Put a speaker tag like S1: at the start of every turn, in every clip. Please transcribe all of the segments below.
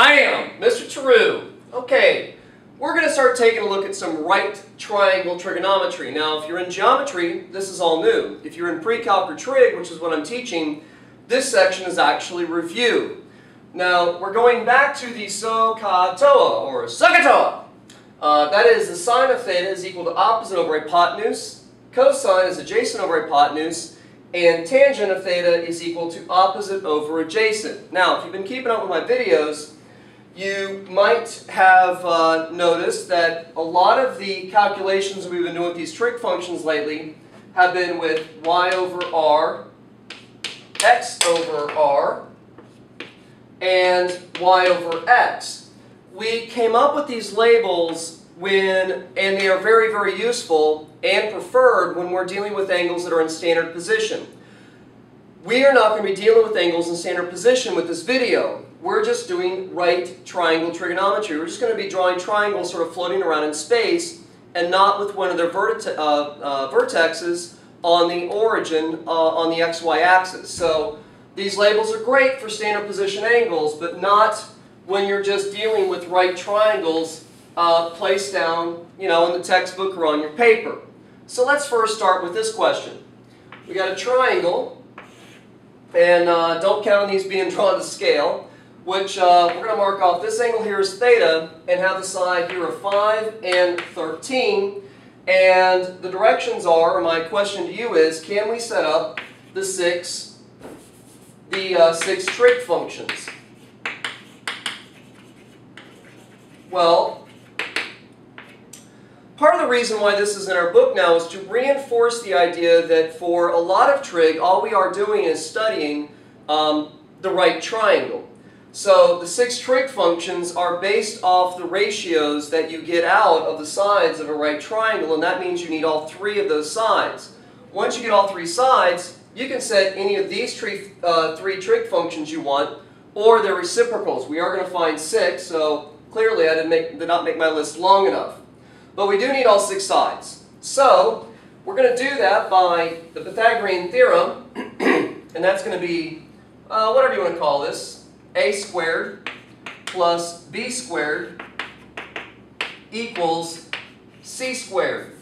S1: Bam! Mr. Tarrou. Okay, we're going to start taking a look at some right triangle trigonometry. Now, if you're in geometry, this is all new. If you're in pre-calc or trig, which is what I'm teaching, this section is actually review. Now, we're going back to the SOHCAHTOA, or SOHCAHTOA. Uh, that is, the sine of theta is equal to opposite over hypotenuse, cosine is adjacent over hypotenuse, and tangent of theta is equal to opposite over adjacent. Now, if you've been keeping up with my videos, you might have uh, noticed that a lot of the calculations we've been doing with these trig functions lately have been with y over r, x over r, and y over x. We came up with these labels when, and they are very, very useful and preferred when we're dealing with angles that are in standard position. We are not going to be dealing with angles in standard position with this video. We're just doing right triangle trigonometry. We're just going to be drawing triangles sort of floating around in space and not with one of their uh, uh, vertexes on the origin uh, on the xy axis. So these labels are great for standard position angles, but not when you're just dealing with right triangles uh, placed down you know, in the textbook or on your paper. So let's first start with this question. We got a triangle, and uh, don't count on these being drawn to scale which uh, we're going to mark off. This angle here is theta and have the side here of 5 and 13. And the directions are, my question to you is, can we set up the six, the uh, six trig functions? Well, part of the reason why this is in our book now is to reinforce the idea that for a lot of trig, all we are doing is studying um, the right triangle. So the six trig functions are based off the ratios that you get out of the sides of a right triangle, and that means you need all three of those sides. Once you get all three sides, you can set any of these three, uh, three trig functions you want, or their reciprocals. We are going to find six, so clearly I didn't make, did not make my list long enough. But we do need all six sides. So we're going to do that by the Pythagorean theorem, and that's going to be uh, whatever you want to call this a squared plus b squared equals c squared.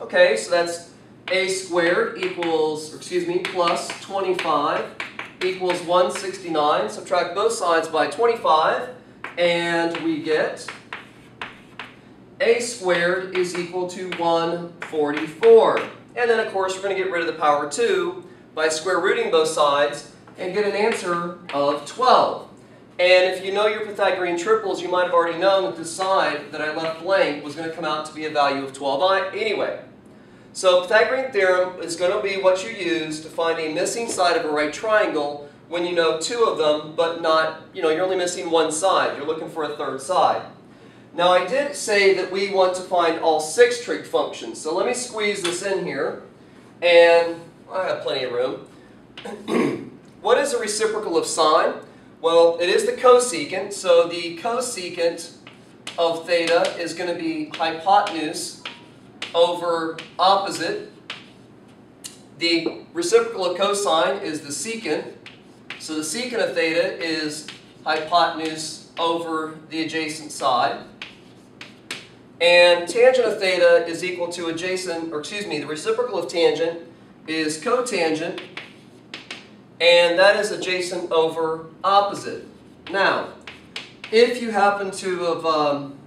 S1: Okay, so that's a squared equals, excuse me, plus 25 equals 169. Subtract both sides by 25, and we get a squared is equal to 144. And then, of course, we're going to get rid of the power 2 by square rooting both sides, and get an answer of 12. And if you know your Pythagorean triples, you might have already known that the side that I left blank was going to come out to be a value of 12 anyway. So Pythagorean theorem is going to be what you use to find a missing side of a right triangle when you know two of them, but not, you know, you're only missing one side. You're looking for a third side. Now I did say that we want to find all six trig functions. So let me squeeze this in here. And I have plenty of room. What is the reciprocal of sine? Well, it is the cosecant, so the cosecant of theta is going to be hypotenuse over opposite. The reciprocal of cosine is the secant, so the secant of theta is hypotenuse over the adjacent side. And tangent of theta is equal to adjacent, or excuse me, the reciprocal of tangent is cotangent and that is adjacent over opposite. Now, if you happen to have um,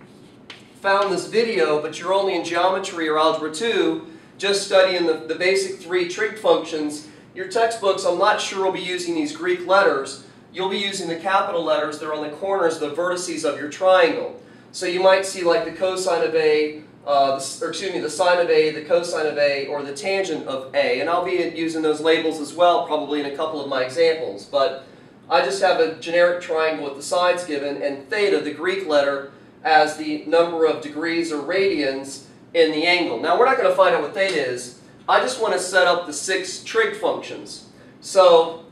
S1: found this video, but you're only in geometry or algebra 2, just studying the, the basic three trig functions, your textbooks, I'm not sure will be using these Greek letters. You'll be using the capital letters that are on the corners, the vertices of your triangle. So you might see like the cosine of A, uh, the, or excuse me, the sine of A, the cosine of A, or the tangent of A. And I'll be using those labels as well probably in a couple of my examples. But I just have a generic triangle with the sides given and theta, the Greek letter, as the number of degrees or radians in the angle. Now we're not going to find out what theta is. I just want to set up the six trig functions. So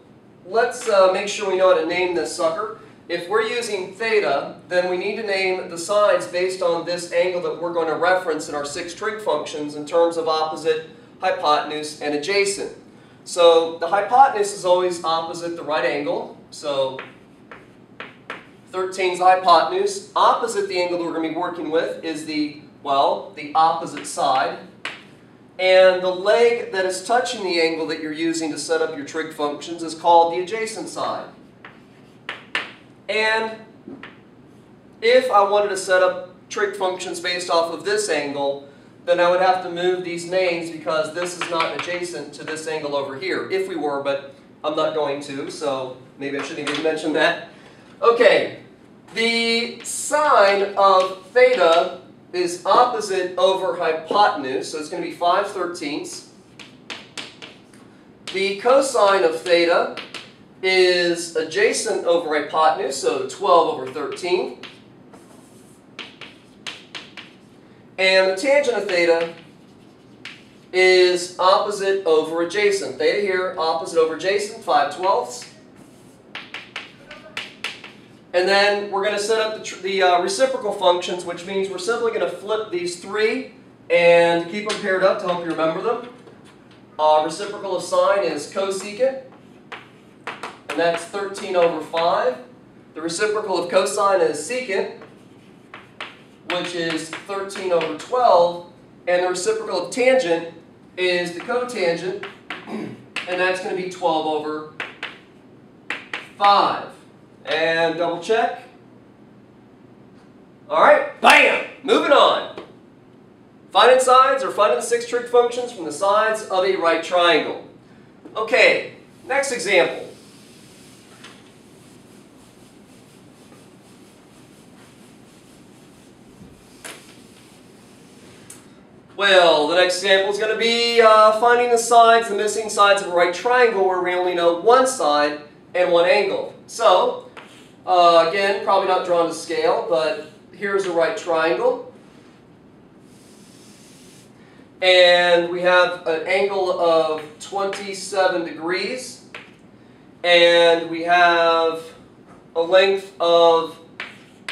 S1: let's uh, make sure we know how to name this sucker. If we're using theta, then we need to name the sides based on this angle that we're going to reference in our six trig functions in terms of opposite, hypotenuse, and adjacent. So the hypotenuse is always opposite the right angle. So 13 is hypotenuse. Opposite the angle that we're going to be working with is the, well, the opposite side. And the leg that is touching the angle that you're using to set up your trig functions is called the adjacent side. And if I wanted to set up trig functions based off of this angle, then I would have to move these names because this is not adjacent to this angle over here. If we were, but I'm not going to, so maybe I shouldn't even mention that. Okay, the sine of theta is opposite over hypotenuse, so it's going to be 5 thirteenths. The cosine of theta is adjacent over hypotenuse, so 12 over 13. And the tangent of theta is opposite over adjacent. Theta here, opposite over adjacent, 5 twelfths. And then we're going to set up the, the uh, reciprocal functions, which means we're simply going to flip these three and keep them paired up to help you remember them. Uh, reciprocal of sine is cosecant, and that's 13 over 5. The reciprocal of cosine is secant, which is 13 over 12. And the reciprocal of tangent is the cotangent, and that's going to be 12 over 5. And double check. All right, bam! Moving on. Finding sides or finding the six trig functions from the sides of a right triangle. Okay, next example. Well, the next example is going to be uh, finding the sides, the missing sides of a right triangle where we only know one side and one angle. So, uh, again, probably not drawn to scale, but here's a right triangle. And we have an angle of 27 degrees. And we have a length of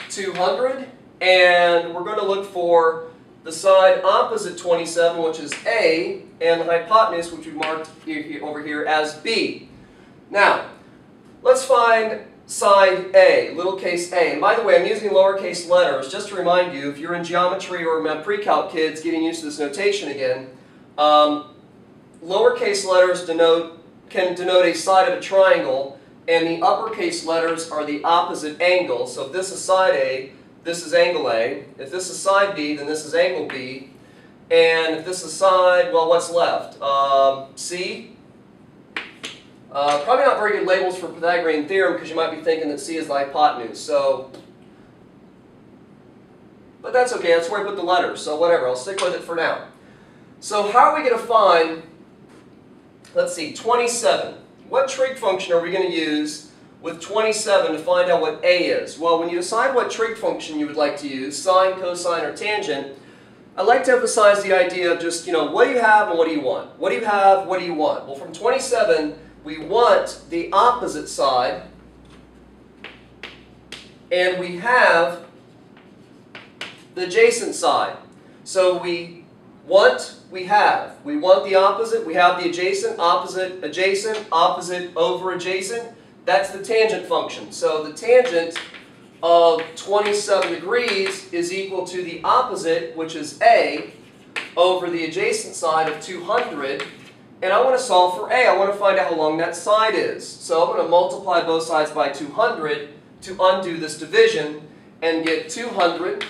S1: 200. And we're going to look for the side opposite 27, which is A, and the hypotenuse, which we marked over here as B. Now, let's find side A, little case a. And by the way, I'm using lowercase letters just to remind you, if you're in geometry or my pre-calc kids getting used to this notation again, um, lowercase letters denote can denote a side of a triangle, and the uppercase letters are the opposite angle. So if this is side A, this is angle A. If this is side B, then this is angle B. And if this is side, well, what's left? Um, C? Uh, probably not very good labels for Pythagorean theorem because you might be thinking that C is the hypotenuse. So, but that's okay. That's where I put the letters. So whatever. I'll stick with it for now. So how are we going to find, let's see, 27? What trig function are we going to use with 27 to find out what a is? Well, when you decide what trig function you would like to use, sine, cosine, or tangent, I like to emphasize the idea of just, you know, what do you have and what do you want? What do you have, what do you want? Well, from 27, we want the opposite side, and we have the adjacent side. So we want, we have. We want the opposite, we have the adjacent, opposite, adjacent, opposite, over adjacent. That's the tangent function. So the tangent of 27 degrees is equal to the opposite, which is A, over the adjacent side of 200. And I want to solve for A. I want to find out how long that side is. So I'm going to multiply both sides by 200 to undo this division and get 200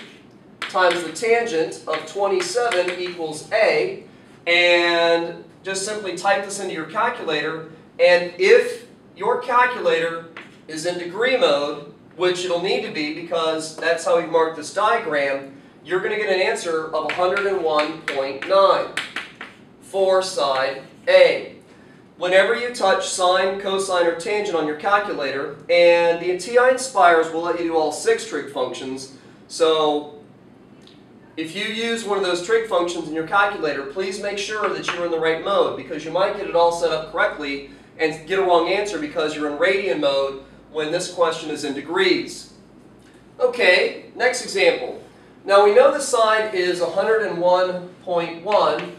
S1: times the tangent of 27 equals A. And just simply type this into your calculator. And if your calculator is in degree mode, which it'll need to be because that's how we've marked this diagram, you're going to get an answer of 101.9 for side A. Whenever you touch sine, cosine, or tangent on your calculator, and the TI-Nspires will let you do all six trig functions, so if you use one of those trig functions in your calculator, please make sure that you're in the right mode because you might get it all set up correctly and get a wrong answer because you're in radian mode when this question is in degrees. Okay, next example. Now we know the side is 101.1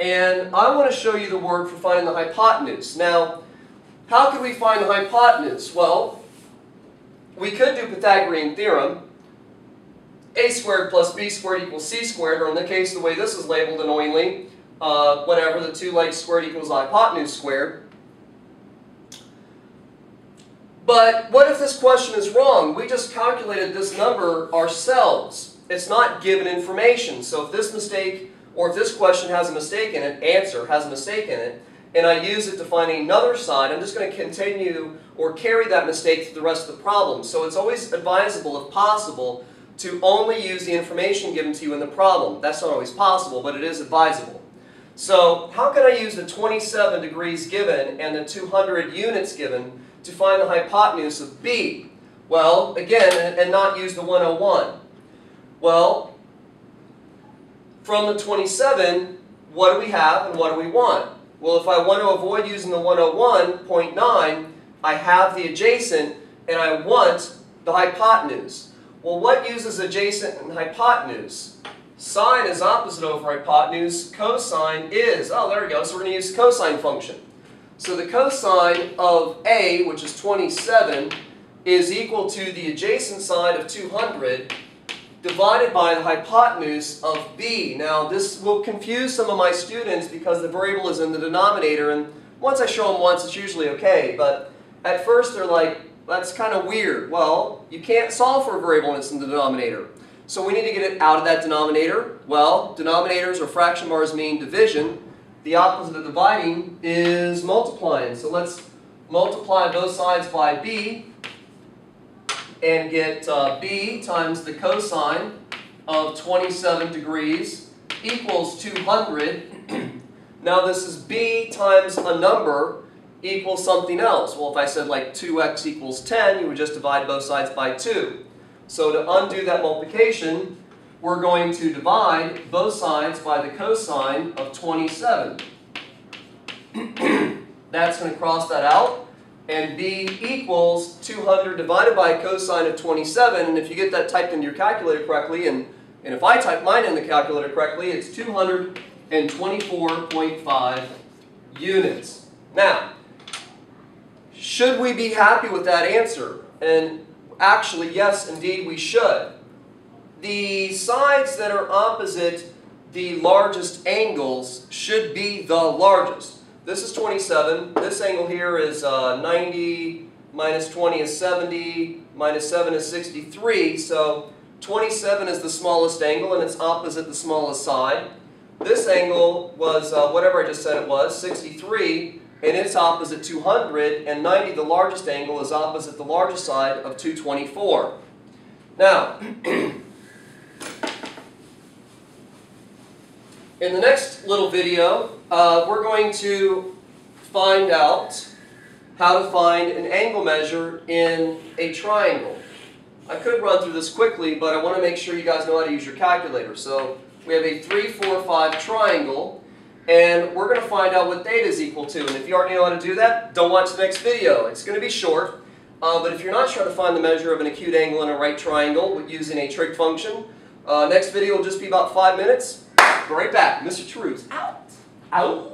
S1: and I want to show you the word for finding the hypotenuse. Now, how can we find the hypotenuse? Well, we could do Pythagorean theorem. a squared plus b squared equals c squared, or in the case the way this is labeled annoyingly, uh, whatever, the two legs squared equals hypotenuse squared. But what if this question is wrong? We just calculated this number ourselves. It's not given information. So if this mistake, or if this question has a mistake in it, answer has a mistake in it, and I use it to find another side, I'm just going to continue or carry that mistake through the rest of the problem. So it's always advisable, if possible, to only use the information given to you in the problem. That's not always possible, but it is advisable. So how can I use the 27 degrees given and the 200 units given to find the hypotenuse of B? Well, again, and not use the 101. Well, from the 27, what do we have and what do we want? Well, if I want to avoid using the 101.9, I have the adjacent and I want the hypotenuse. Well, what uses adjacent and hypotenuse? Sine is opposite over hypotenuse. Cosine is, oh, there we go. So we're going to use cosine function. So the cosine of A, which is 27, is equal to the adjacent side of 200 divided by the hypotenuse of b. Now this will confuse some of my students because the variable is in the denominator and once I show them once it's usually okay but at first they're like that's kind of weird. Well you can't solve for a variable when it's in the denominator. So we need to get it out of that denominator. Well denominators or fraction bars mean division. The opposite of dividing is multiplying. So let's multiply both sides by b and get uh, b times the cosine of 27 degrees equals 200. now this is b times a number equals something else. Well, if I said like 2x equals 10, you would just divide both sides by 2. So to undo that multiplication, we're going to divide both sides by the cosine of 27. That's going to cross that out and b equals 200 divided by cosine of 27. And if you get that typed into your calculator correctly, and, and if I type mine in the calculator correctly, it's 224.5 units. Now, should we be happy with that answer? And actually, yes, indeed we should. The sides that are opposite the largest angles should be the largest. This is 27. This angle here is uh, 90, minus 20 is 70, minus 7 is 63. So 27 is the smallest angle and it's opposite the smallest side. This angle was uh, whatever I just said it was, 63, and it's opposite 200, and 90, the largest angle, is opposite the largest side of 224. Now, In the next little video, uh, we're going to find out how to find an angle measure in a triangle. I could run through this quickly, but I want to make sure you guys know how to use your calculator. So we have a 3, 4, 5 triangle, and we're going to find out what theta is equal to. And if you already know how to do that, don't watch the next video. It's going to be short, uh, but if you're not sure to find the measure of an acute angle in a right triangle using a trig function, uh, next video will just be about 5 minutes. Be right back. Mr. Tarrou's out. Out.